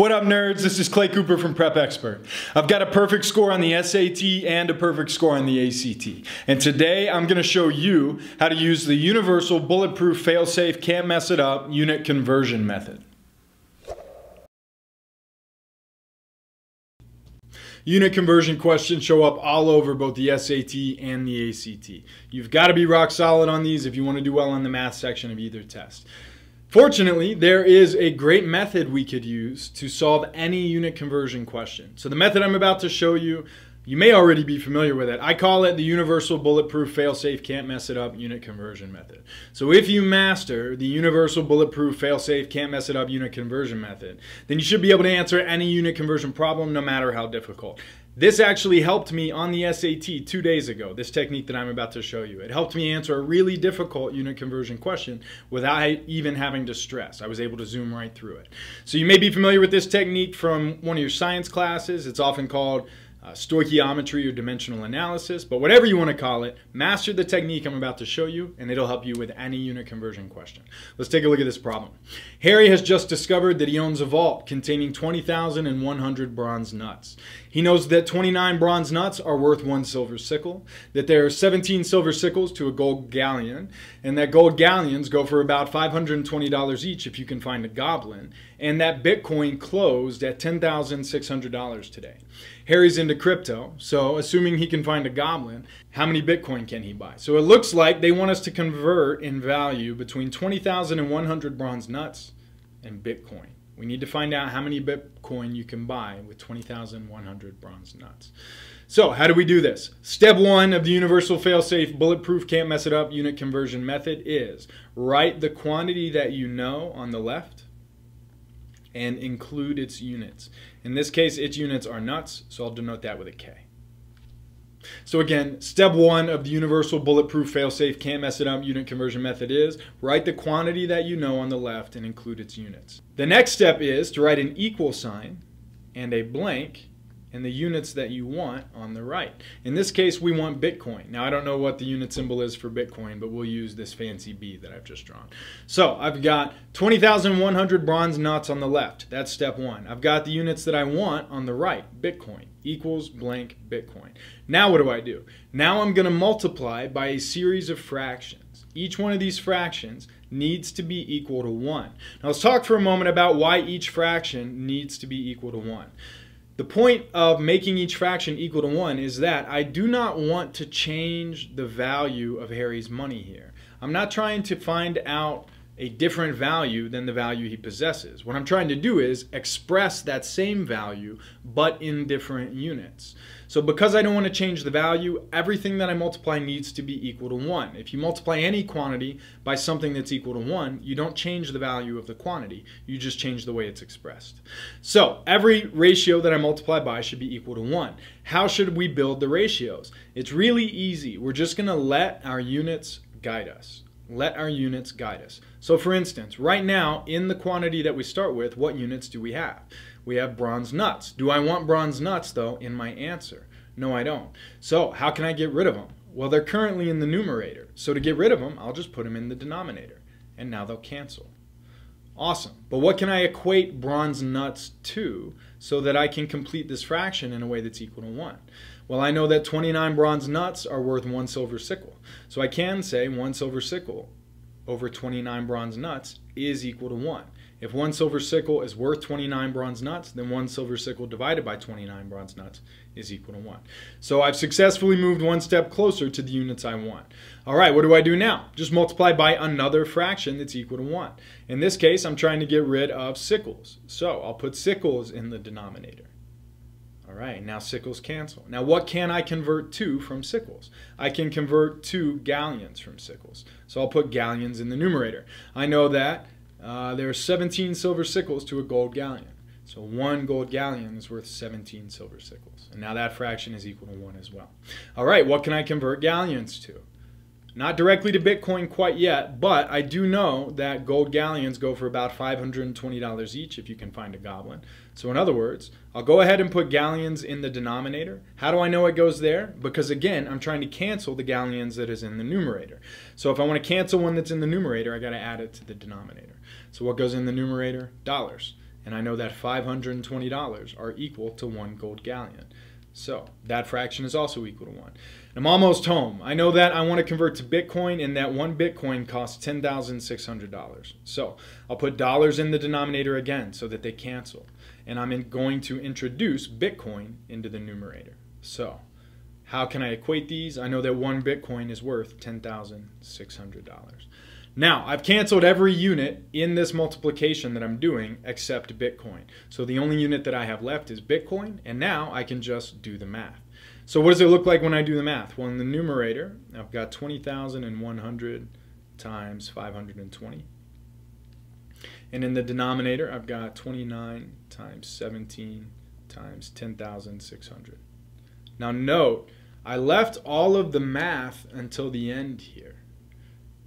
What up, nerds? This is Clay Cooper from Prep Expert. I've got a perfect score on the SAT and a perfect score on the ACT. And today I'm going to show you how to use the universal bulletproof fail-safe can't mess it up unit conversion method. Unit conversion questions show up all over both the SAT and the ACT. You've got to be rock solid on these if you want to do well on the math section of either test. Fortunately, there is a great method we could use to solve any unit conversion question. So the method I'm about to show you, you may already be familiar with it. I call it the universal bulletproof fail-safe can't mess it up unit conversion method. So if you master the universal bulletproof fail-safe can't mess it up unit conversion method, then you should be able to answer any unit conversion problem no matter how difficult. This actually helped me on the SAT two days ago, this technique that I'm about to show you. It helped me answer a really difficult unit conversion question without even having to stress. I was able to zoom right through it. So you may be familiar with this technique from one of your science classes. It's often called uh, stoichiometry or dimensional analysis, but whatever you want to call it, master the technique I'm about to show you, and it'll help you with any unit conversion question. Let's take a look at this problem. Harry has just discovered that he owns a vault containing 20,100 bronze knuts. He knows that 29 bronze knuts are worth one silver sickle, that there are 17 silver sickles to a gold galleon, and that gold galleons go for about $520 each if you can find a goblin, and that Bitcoin closed at $10,600 today. Harry's into crypto, so assuming he can find a goblin, how many Bitcoin can he buy? So it looks like they want us to convert in value between 20,100 bronze knuts and Bitcoin. We need to find out how many Bitcoin you can buy with 20,100 bronze knuts. So how do we do this? Step one of the universal fail-safe bulletproof can't mess it up unit conversion method is write the quantity that you know on the left and include its units. In this case, its units are knuts, so I'll denote that with a K. So again, step one of the universal bulletproof fail-safe can't mess it up unit conversion method is write the quantity that you know on the left and include its units. The next step is to write an equal sign and a blank and the units that you want on the right. In this case, we want Bitcoin. Now, I don't know what the unit symbol is for Bitcoin, but we'll use this fancy B that I've just drawn. So I've got 20,100 bronze knuts on the left. That's step one. I've got the units that I want on the right, Bitcoin equals blank Bitcoin. Now what do I do? Now I'm going to multiply by a series of fractions. Each one of these fractions needs to be equal to 1. Now let's talk for a moment about why each fraction needs to be equal to 1. The point of making each fraction equal to 1 is that I do not want to change the value of Harry's money here. I'm not trying to find out a different value than the value he possesses. What I'm trying to do is express that same value, but in different units. So because I don't want to change the value, everything that I multiply needs to be equal to 1. If you multiply any quantity by something that's equal to 1, you don't change the value of the quantity. You just change the way it's expressed. So every ratio that I multiply by should be equal to 1. How should we build the ratios? It's really easy. We're just going to let our units guide us. Let our units guide us. So for instance, right now, in the quantity that we start with, what units do we have? We have bronze knuts. Do I want bronze knuts, though, in my answer? No, I don't. So how can I get rid of them? Well, they're currently in the numerator. So to get rid of them, I'll just put them in the denominator. And now they'll cancel. Awesome. But what can I equate bronze knuts to so that I can complete this fraction in a way that's equal to 1? Well, I know that 29 bronze knuts are worth one silver sickle. So I can say one silver sickle over 29 bronze knuts is equal to 1. If one silver sickle is worth 29 bronze knuts, then one silver sickle divided by 29 bronze knuts is equal to 1. So I've successfully moved one step closer to the units I want. All right, what do I do now? Just multiply by another fraction that's equal to 1. In this case, I'm trying to get rid of sickles. So I'll put sickles in the denominator. All right, now sickles cancel. Now what can I convert to from sickles? I can convert to galleons from sickles. So I'll put galleons in the numerator. I know that uh, there are 17 silver sickles to a gold galleon. So one gold galleon is worth 17 silver sickles. And now that fraction is equal to 1 as well. All right, what can I convert galleons to? Not directly to Bitcoin quite yet, but I do know that gold galleons go for about $520 each if you can find a goblin. So, in other words, I'll go ahead and put galleons in the denominator. How do I know it goes there? Because again, I'm trying to cancel the galleons that is in the numerator. So, if I want to cancel one that's in the numerator, I got to add it to the denominator. So, what goes in the numerator? Dollars. And I know that $520 are equal to one gold galleon. So that fraction is also equal to 1. I'm almost home. I know that I want to convert to Bitcoin and that one Bitcoin costs $10,600. So I'll put dollars in the denominator again so that they cancel. And I'm going to introduce Bitcoin into the numerator. So how can I equate these? I know that one Bitcoin is worth $10,600. Now, I've canceled every unit in this multiplication that I'm doing except Bitcoin. So the only unit that I have left is Bitcoin, and now I can just do the math. So what does it look like when I do the math? Well, in the numerator, I've got 20,100 times 520. And in the denominator, I've got 29 times 17 times 10,600. Now note, I left all of the math until the end here.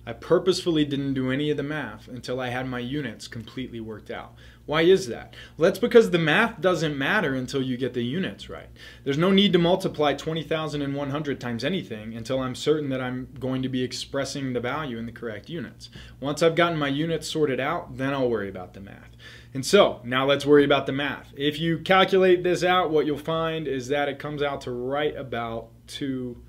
I purposefully didn't do any of the math until I had my units completely worked out. Why is that? Well, that's because the math doesn't matter until you get the units right. There's no need to multiply 20,100 times anything until I'm certain that I'm going to be expressing the value in the correct units. Once I've gotten my units sorted out, then I'll worry about the math. And so, now let's worry about the math. If you calculate this out, what you'll find is that it comes out to right about 2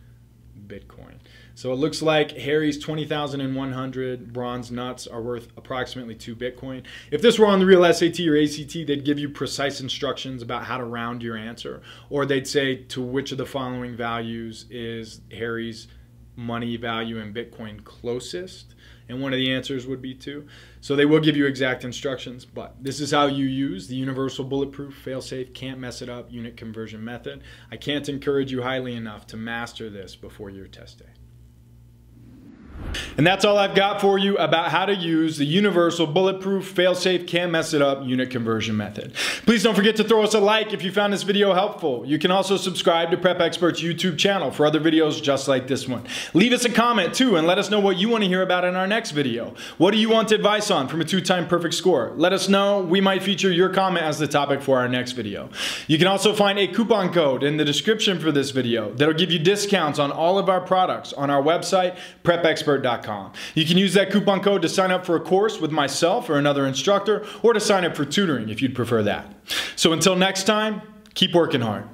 Bitcoin. So it looks like Harry's 20,100 bronze knuts are worth approximately 2 Bitcoin. If this were on the real SAT or ACT, they'd give you precise instructions about how to round your answer. Or they'd say to which of the following values is Harry's money value in Bitcoin closest. And one of the answers would be 2. So they will give you exact instructions, but this is how you use the universal bulletproof, fail-safe, can't mess it up unit conversion method. I can't encourage you highly enough to master this before your test day. And that's all I've got for you about how to use the universal bulletproof fail-safe can't mess it up unit conversion method. Please don't forget to throw us a like if you found this video helpful. You can also subscribe to Prep Experts YouTube channel for other videos just like this one. Leave us a comment too and let us know what you want to hear about in our next video. What do you want advice on from a two-time perfect score? Let us know. We might feature your comment as the topic for our next video. You can also find a coupon code in the description for this video that'll give you discounts on all of our products on our website, prepexpert.com. You can use that coupon code to sign up for a course with myself or another instructor, or to sign up for tutoring if you'd prefer that. So until next time, keep working hard.